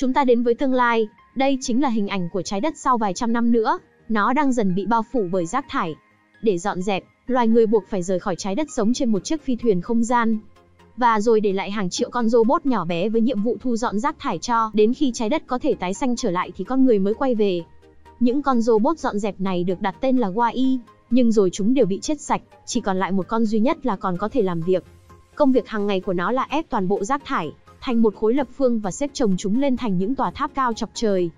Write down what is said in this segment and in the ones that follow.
Chúng ta đến với tương lai, đây chính là hình ảnh của trái đất sau vài trăm năm nữa, nó đang dần bị bao phủ bởi rác thải. Để dọn dẹp, loài người buộc phải rời khỏi trái đất sống trên một chiếc phi thuyền không gian. Và rồi để lại hàng triệu con robot nhỏ bé với nhiệm vụ thu dọn rác thải cho đến khi trái đất có thể tái xanh trở lại thì con người mới quay về. Những con robot dọn dẹp này được đặt tên là Wai, nhưng rồi chúng đều bị chết sạch, chỉ còn lại một con duy nhất là còn có thể làm việc. Công việc hàng ngày của nó là ép toàn bộ rác thải thành một khối lập phương và xếp chồng chúng lên thành những tòa tháp cao chọc trời.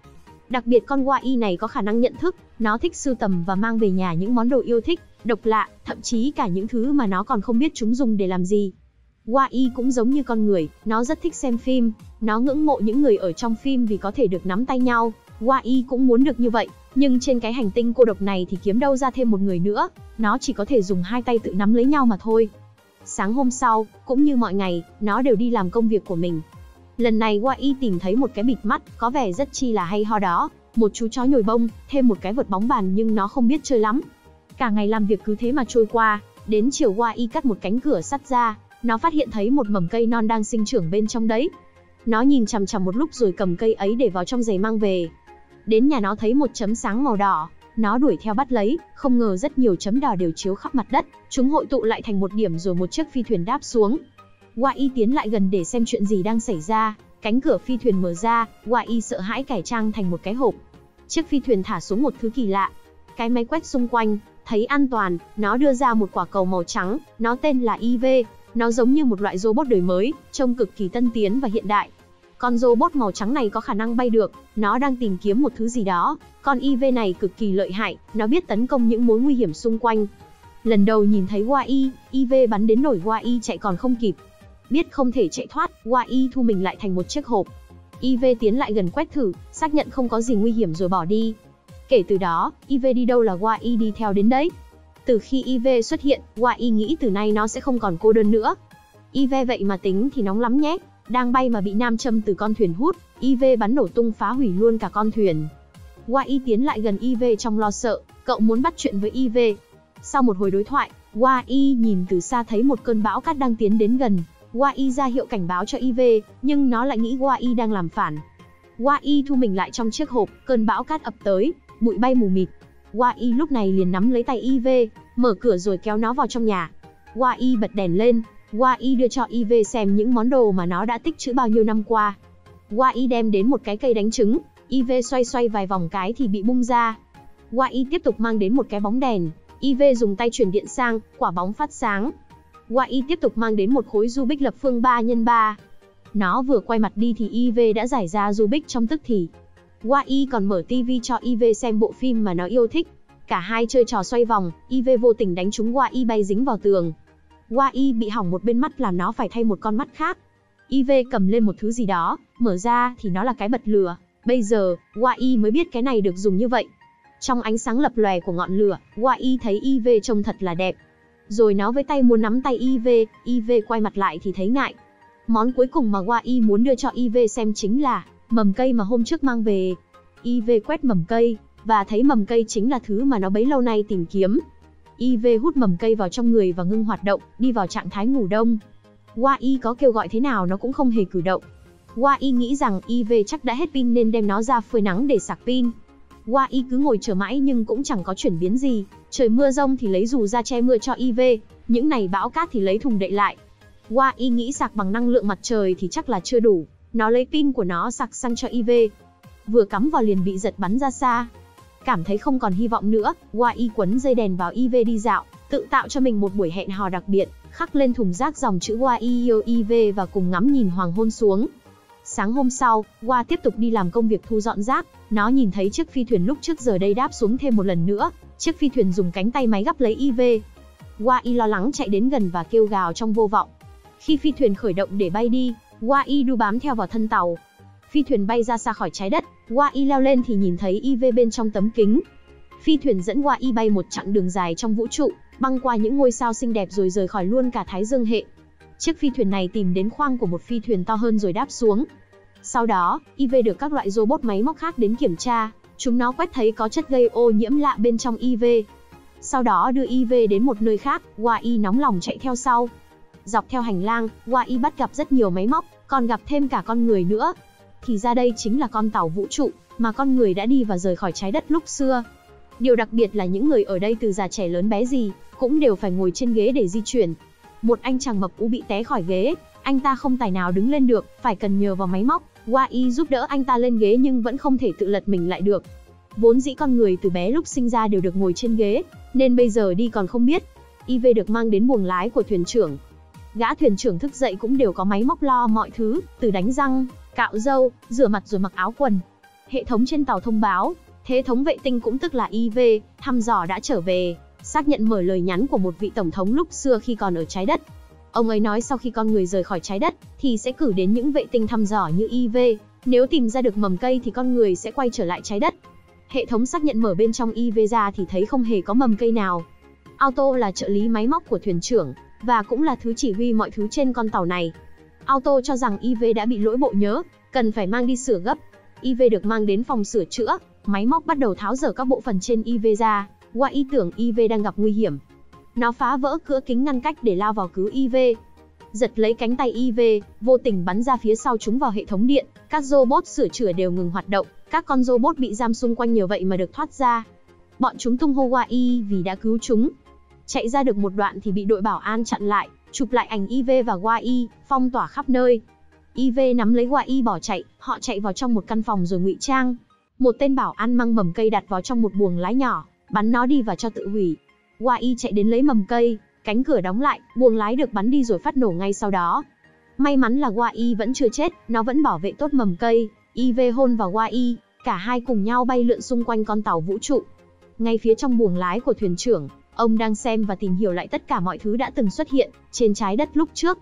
Đặc biệt con Wai này có khả năng nhận thức, nó thích sưu tầm và mang về nhà những món đồ yêu thích, độc lạ, thậm chí cả những thứ mà nó còn không biết chúng dùng để làm gì. Wai cũng giống như con người, nó rất thích xem phim, nó ngưỡng mộ những người ở trong phim vì có thể được nắm tay nhau. Wai cũng muốn được như vậy, nhưng trên cái hành tinh cô độc này thì kiếm đâu ra thêm một người nữa, nó chỉ có thể dùng hai tay tự nắm lấy nhau mà thôi. Sáng hôm sau, cũng như mọi ngày, nó đều đi làm công việc của mình. Lần này Wai tìm thấy một cái bịt mắt, có vẻ rất chi là hay ho đó, một chú chó nhồi bông, thêm một cái vật bóng bàn nhưng nó không biết chơi lắm. Cả ngày làm việc cứ thế mà trôi qua, đến chiều Wai cắt một cánh cửa sắt ra, nó phát hiện thấy một mầm cây non đang sinh trưởng bên trong đấy. Nó nhìn chằm chằm một lúc rồi cầm cây ấy để vào trong giày mang về. Đến nhà nó thấy một chấm sáng màu đỏ, nó đuổi theo bắt lấy, không ngờ rất nhiều chấm đỏ đều chiếu khắp mặt đất, chúng hội tụ lại thành một điểm rồi một chiếc phi thuyền đáp xuống. Y tiến lại gần để xem chuyện gì đang xảy ra, cánh cửa phi thuyền mở ra, Y sợ hãi cải trang thành một cái hộp. Chiếc phi thuyền thả xuống một thứ kỳ lạ. Cái máy quét xung quanh, thấy an toàn, nó đưa ra một quả cầu màu trắng, nó tên là IV, nó giống như một loại robot đời mới, trông cực kỳ tân tiến và hiện đại. Con robot màu trắng này có khả năng bay được, nó đang tìm kiếm một thứ gì đó. Con IV này cực kỳ lợi hại, nó biết tấn công những mối nguy hiểm xung quanh. Lần đầu nhìn thấy Y, IV bắn đến nổi Y chạy còn không kịp. Biết không thể chạy thoát, Y thu mình lại thành một chiếc hộp. IV tiến lại gần quét thử, xác nhận không có gì nguy hiểm rồi bỏ đi. Kể từ đó, IV đi đâu là Y đi theo đến đấy. Từ khi IV xuất hiện, Y nghĩ từ nay nó sẽ không còn cô đơn nữa. IV vậy mà tính thì nóng lắm nhé. Đang bay mà bị nam châm từ con thuyền hút, IV bắn nổ tung phá hủy luôn cả con thuyền. Y tiến lại gần IV trong lo sợ, cậu muốn bắt chuyện với IV. Sau một hồi đối thoại, Y nhìn từ xa thấy một cơn bão cát đang tiến đến gần. Y ra hiệu cảnh báo cho IV, nhưng nó lại nghĩ Y đang làm phản. Y thu mình lại trong chiếc hộp, cơn bão cát ập tới, bụi bay mù mịt. Y lúc này liền nắm lấy tay IV, mở cửa rồi kéo nó vào trong nhà. Y bật đèn lên, Y đưa cho IV xem những món đồ mà nó đã tích trữ bao nhiêu năm qua. Y đem đến một cái cây đánh trứng, IV xoay xoay vài vòng cái thì bị bung ra. Y tiếp tục mang đến một cái bóng đèn, IV dùng tay chuyển điện sang, quả bóng phát sáng. Y tiếp tục mang đến một khối Rubik lập phương 3 x 3. Nó vừa quay mặt đi thì IV đã giải ra Rubik trong tức thì. Y còn mở TV cho IV xem bộ phim mà nó yêu thích. Cả hai chơi trò xoay vòng, IV vô tình đánh trúng Y bay dính vào tường. Y bị hỏng một bên mắt làm nó phải thay một con mắt khác. IV cầm lên một thứ gì đó, mở ra thì nó là cái bật lửa. Bây giờ, Y mới biết cái này được dùng như vậy. Trong ánh sáng lập lòe của ngọn lửa, Y thấy IV trông thật là đẹp. Rồi nó với tay muốn nắm tay IV, IV quay mặt lại thì thấy ngại. Món cuối cùng mà Y muốn đưa cho IV xem chính là mầm cây mà hôm trước mang về. IV quét mầm cây, và thấy mầm cây chính là thứ mà nó bấy lâu nay tìm kiếm. IV hút mầm cây vào trong người và ngưng hoạt động, đi vào trạng thái ngủ đông. Y có kêu gọi thế nào nó cũng không hề cử động. Y nghĩ rằng IV chắc đã hết pin nên đem nó ra phơi nắng để sạc pin. Y cứ ngồi chờ mãi nhưng cũng chẳng có chuyển biến gì. Trời mưa rông thì lấy dù ra che mưa cho IV, những này bão cát thì lấy thùng đậy lại. Y nghĩ sạc bằng năng lượng mặt trời thì chắc là chưa đủ. Nó lấy pin của nó sạc sang cho IV. Vừa cắm vào liền bị giật bắn ra xa. Cảm thấy không còn hy vọng nữa, Y quấn dây đèn vào IV đi dạo, tự tạo cho mình một buổi hẹn hò đặc biệt, khắc lên thùng rác dòng chữ Y yêu IV và cùng ngắm nhìn hoàng hôn xuống. Sáng hôm sau, Wa tiếp tục đi làm công việc thu dọn rác, nó nhìn thấy chiếc phi thuyền lúc trước giờ đây đáp xuống thêm một lần nữa, chiếc phi thuyền dùng cánh tay máy gấp lấy IV. Wa lo lắng chạy đến gần và kêu gào trong vô vọng. Khi phi thuyền khởi động để bay đi, Wa đu bám theo vào thân tàu. Phi thuyền bay ra xa khỏi trái đất, Wa leo lên thì nhìn thấy IV bên trong tấm kính. Phi thuyền dẫn Wa bay một chặng đường dài trong vũ trụ, băng qua những ngôi sao xinh đẹp rồi rời khỏi luôn cả Thái Dương hệ. Chiếc phi thuyền này tìm đến khoang của một phi thuyền to hơn rồi đáp xuống. Sau đó, IV được các loại robot máy móc khác đến kiểm tra, chúng nó quét thấy có chất gây ô nhiễm lạ bên trong IV. Sau đó đưa IV đến một nơi khác, Y nóng lòng chạy theo sau. Dọc theo hành lang, Y bắt gặp rất nhiều máy móc, còn gặp thêm cả con người nữa thì ra đây chính là con tàu vũ trụ mà con người đã đi và rời khỏi trái đất lúc xưa. Điều đặc biệt là những người ở đây từ già trẻ lớn bé gì, cũng đều phải ngồi trên ghế để di chuyển. Một anh chàng mập ú bị té khỏi ghế, anh ta không tài nào đứng lên được, phải cần nhờ vào máy móc. Wai giúp đỡ anh ta lên ghế nhưng vẫn không thể tự lật mình lại được. Vốn dĩ con người từ bé lúc sinh ra đều được ngồi trên ghế, nên bây giờ đi còn không biết. IV được mang đến buồng lái của thuyền trưởng. Gã thuyền trưởng thức dậy cũng đều có máy móc lo mọi thứ, từ đánh răng, cạo râu, rửa mặt rồi mặc áo quần. Hệ thống trên tàu thông báo, thế thống vệ tinh cũng tức là IV, thăm dò đã trở về, xác nhận mở lời nhắn của một vị tổng thống lúc xưa khi còn ở trái đất. Ông ấy nói sau khi con người rời khỏi trái đất, thì sẽ cử đến những vệ tinh thăm dò như IV, nếu tìm ra được mầm cây thì con người sẽ quay trở lại trái đất. Hệ thống xác nhận mở bên trong IV ra thì thấy không hề có mầm cây nào. Auto là trợ lý máy móc của thuyền trưởng, và cũng là thứ chỉ huy mọi thứ trên con tàu này. Auto cho rằng IV đã bị lỗi bộ nhớ, cần phải mang đi sửa gấp. IV được mang đến phòng sửa chữa, máy móc bắt đầu tháo dỡ các bộ phận trên IV ra, qua ý tưởng IV đang gặp nguy hiểm. Nó phá vỡ cửa kính ngăn cách để lao vào cứu IV. Giật lấy cánh tay IV, vô tình bắn ra phía sau chúng vào hệ thống điện, các robot sửa chữa đều ngừng hoạt động, các con robot bị giam xung quanh nhờ vậy mà được thoát ra. Bọn chúng tung hô qua Y vì đã cứu chúng. Chạy ra được một đoạn thì bị đội bảo an chặn lại, chụp lại ảnh IV và YI, Y, phong tỏa khắp nơi. IV nắm lấy YI Y bỏ chạy, họ chạy vào trong một căn phòng rồi ngụy trang. Một tên bảo an mang mầm cây đặt vào trong một buồng lái nhỏ, bắn nó đi và cho tự hủy. YI Y chạy đến lấy mầm cây, cánh cửa đóng lại, buồng lái được bắn đi rồi phát nổ ngay sau đó. May mắn là YI Y vẫn chưa chết, nó vẫn bảo vệ tốt mầm cây, IV hôn vào YI, Y, cả hai cùng nhau bay lượn xung quanh con tàu vũ trụ. Ngay phía trong buồng lái của thuyền trưởng, ông đang xem và tìm hiểu lại tất cả mọi thứ đã từng xuất hiện trên trái đất lúc trước.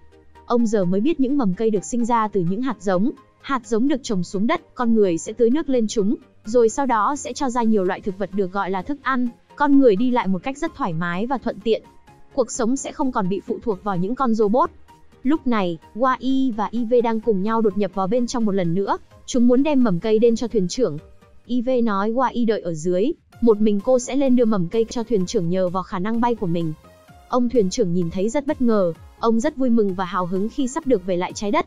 Ông giờ mới biết những mầm cây được sinh ra từ những hạt giống, hạt giống được trồng xuống đất, con người sẽ tưới nước lên chúng, rồi sau đó sẽ cho ra nhiều loại thực vật được gọi là thức ăn, con người đi lại một cách rất thoải mái và thuận tiện. Cuộc sống sẽ không còn bị phụ thuộc vào những con robot. Lúc này, Wai và IV đang cùng nhau đột nhập vào bên trong một lần nữa, chúng muốn đem mầm cây đến cho thuyền trưởng. IV nói Wai đợi ở dưới, một mình cô sẽ lên đưa mầm cây cho thuyền trưởng nhờ vào khả năng bay của mình. Ông thuyền trưởng nhìn thấy rất bất ngờ, ông rất vui mừng và hào hứng khi sắp được về lại trái đất.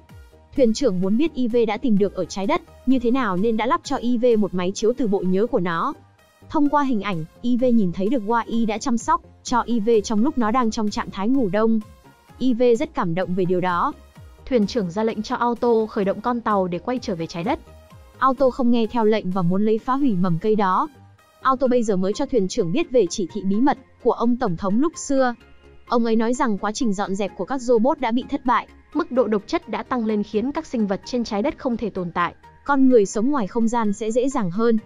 Thuyền trưởng muốn biết IV đã tìm được ở trái đất như thế nào nên đã lắp cho IV một máy chiếu từ bộ nhớ của nó. Thông qua hình ảnh, IV nhìn thấy được Wai đã chăm sóc cho IV trong lúc nó đang trong trạng thái ngủ đông. IV rất cảm động về điều đó. Thuyền trưởng ra lệnh cho Auto khởi động con tàu để quay trở về trái đất. Auto không nghe theo lệnh và muốn lấy phá hủy mầm cây đó. Auto bây giờ mới cho thuyền trưởng biết về chỉ thị bí mật của ông tổng thống lúc xưa. Ông ấy nói rằng quá trình dọn dẹp của các robot đã bị thất bại, mức độ độc chất đã tăng lên khiến các sinh vật trên trái đất không thể tồn tại. Con người sống ngoài không gian sẽ dễ dàng hơn.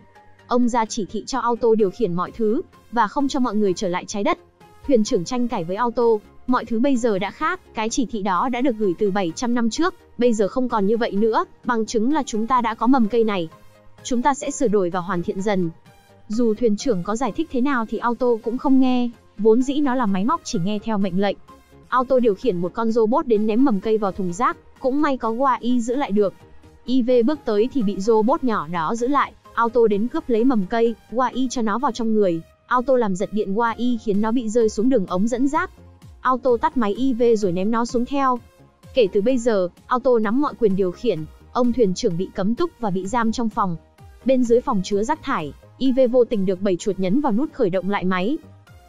Ông ra chỉ thị cho Auto điều khiển mọi thứ và không cho mọi người trở lại trái đất. Thuyền trưởng tranh cãi với Auto, mọi thứ bây giờ đã khác, cái chỉ thị đó đã được gửi từ 700 năm trước, bây giờ không còn như vậy nữa, bằng chứng là chúng ta đã có mầm cây này. Chúng ta sẽ sửa đổi và hoàn thiện dần. Dù thuyền trưởng có giải thích thế nào thì Auto cũng không nghe, vốn dĩ nó là máy móc chỉ nghe theo mệnh lệnh. Auto điều khiển một con robot đến ném mầm cây vào thùng rác, cũng may có Qua Y giữ lại được. IV bước tới thì bị robot nhỏ đó giữ lại, Auto đến cướp lấy mầm cây, Qua Y cho nó vào trong người. Auto làm giật điện Qua Y khiến nó bị rơi xuống đường ống dẫn rác. Auto tắt máy IV rồi ném nó xuống theo. Kể từ bây giờ, Auto nắm mọi quyền điều khiển, ông thuyền trưởng bị cấm túc và bị giam trong phòng. Bên dưới phòng chứa rác thải, IV vô tình được bảy chuột nhấn vào nút khởi động lại máy.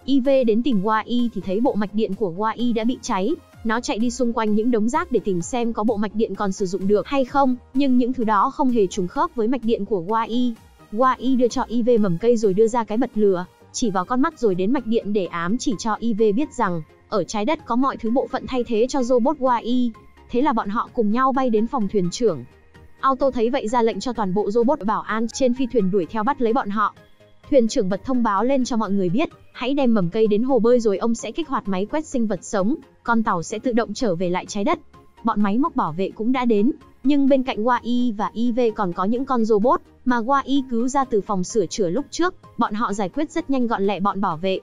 IV đến tìm Wai thì thấy bộ mạch điện của Wai đã bị cháy. Nó chạy đi xung quanh những đống rác để tìm xem có bộ mạch điện còn sử dụng được hay không, nhưng những thứ đó không hề trùng khớp với mạch điện của Wai. Wai đưa cho IV mầm cây rồi đưa ra cái bật lửa, chỉ vào con mắt rồi đến mạch điện để ám chỉ cho IV biết rằng, ở trái đất có mọi thứ bộ phận thay thế cho robot Wai. Thế là bọn họ cùng nhau bay đến phòng thuyền trưởng. Auto thấy vậy ra lệnh cho toàn bộ robot bảo an trên phi thuyền đuổi theo bắt lấy bọn họ. Thuyền trưởng bật thông báo lên cho mọi người biết, hãy đem mầm cây đến hồ bơi rồi ông sẽ kích hoạt máy quét sinh vật sống, con tàu sẽ tự động trở về lại trái đất. Bọn máy móc bảo vệ cũng đã đến, nhưng bên cạnh Y và IV còn có những con robot mà Y cứu ra từ phòng sửa chữa lúc trước, bọn họ giải quyết rất nhanh gọn lẹ bọn bảo vệ.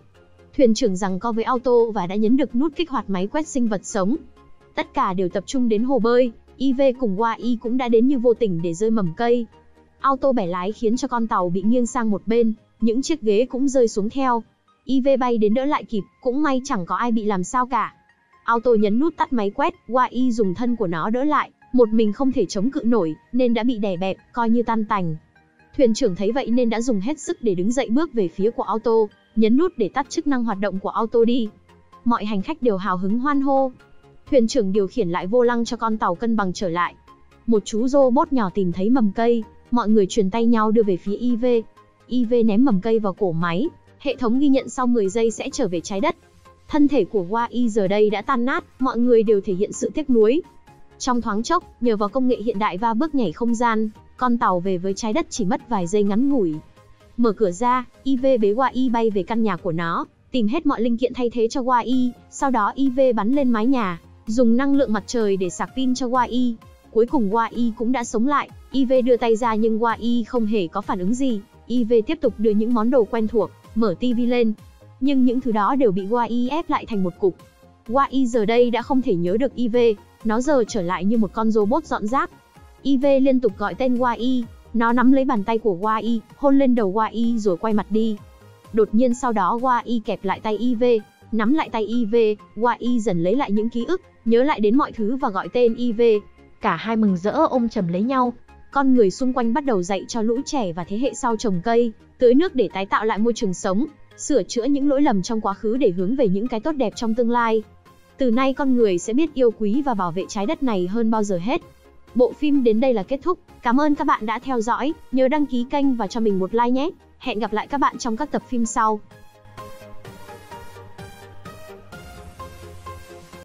Thuyền trưởng rằng co với auto và đã nhấn được nút kích hoạt máy quét sinh vật sống. Tất cả đều tập trung đến hồ bơi, IV cùng Wai cũng đã đến như vô tình để rơi mầm cây. Auto bẻ lái khiến cho con tàu bị nghiêng sang một bên, những chiếc ghế cũng rơi xuống theo. IV bay đến đỡ lại kịp, cũng may chẳng có ai bị làm sao cả. Auto nhấn nút tắt máy quét, Wai dùng thân của nó đỡ lại, Một mình không thể chống cự nổi, nên đã bị đè bẹp, coi như tan tành. Thuyền trưởng thấy vậy nên đã dùng hết sức để đứng dậy bước về phía của auto, nhấn nút để tắt chức năng hoạt động của auto đi. Mọi hành khách đều hào hứng hoan hô. Thuyền trưởng điều khiển lại vô lăng cho con tàu cân bằng trở lại. Một chú robot nhỏ tìm thấy mầm cây, mọi người truyền tay nhau đưa về phía IV. IV ném mầm cây vào cổ máy, hệ thống ghi nhận sau 10 giây sẽ trở về trái đất. Thân thể của Wai giờ đây đã tan nát, mọi người đều thể hiện sự tiếc nuối. Trong thoáng chốc, nhờ vào công nghệ hiện đại và bước nhảy không gian, con tàu về với trái đất chỉ mất vài giây ngắn ngủi. Mở cửa ra, IV bế Wai bay về căn nhà của nó, tìm hết mọi linh kiện thay thế cho Wai, sau đó IV bắn lên mái nhà, dùng năng lượng mặt trời để sạc pin cho Wai. Cuối cùng Wai cũng đã sống lại, IV đưa tay ra nhưng Wai không hề có phản ứng gì. IV tiếp tục đưa những món đồ quen thuộc, mở TV lên. Nhưng những thứ đó đều bị Wai ép lại thành một cục. Wai giờ đây đã không thể nhớ được IV, nó giờ trở lại như một con robot dọn rác. IV liên tục gọi tên Wai, nó nắm lấy bàn tay của Wai, hôn lên đầu Wai rồi quay mặt đi. Đột nhiên sau đó Wai kẹp lại tay IV, nắm lại tay IV, Wai dần lấy lại những ký ức, nhớ lại đến mọi thứ và gọi tên IV. Cả hai mừng rỡ ôm chầm lấy nhau. Con người xung quanh bắt đầu dạy cho lũ trẻ và thế hệ sau trồng cây, tưới nước để tái tạo lại môi trường sống, sửa chữa những lỗi lầm trong quá khứ để hướng về những cái tốt đẹp trong tương lai. Từ nay con người sẽ biết yêu quý và bảo vệ trái đất này hơn bao giờ hết. Bộ phim đến đây là kết thúc. Cảm ơn các bạn đã theo dõi, nhớ đăng ký kênh và cho mình một like nhé. Hẹn gặp lại các bạn trong các tập phim sau.